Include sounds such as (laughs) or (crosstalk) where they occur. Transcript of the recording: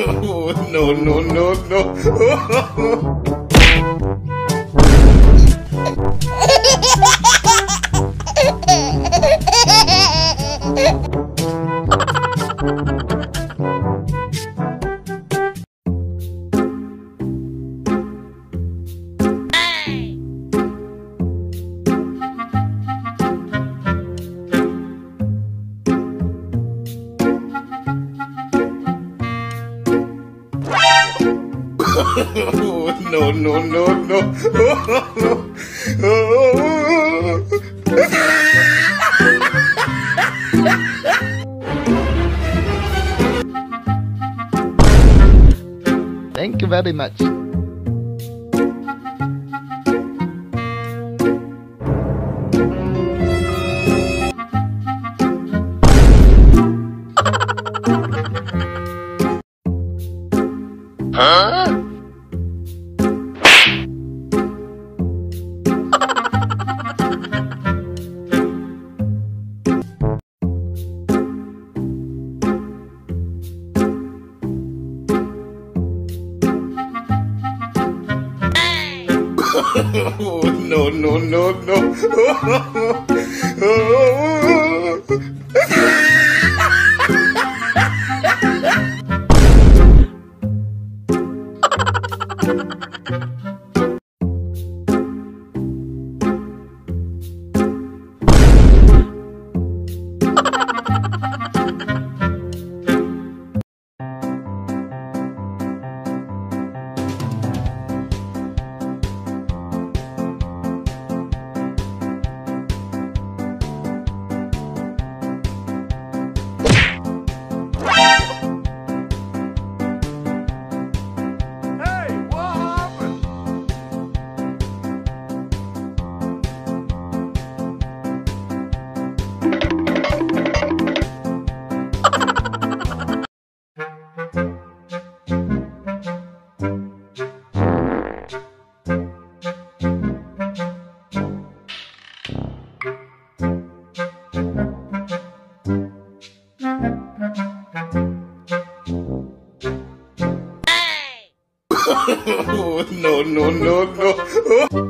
(laughs) no, no, no, no. (laughs) no, no, no, no. Thank you very much. (laughs) no, no, no, no. (laughs) no.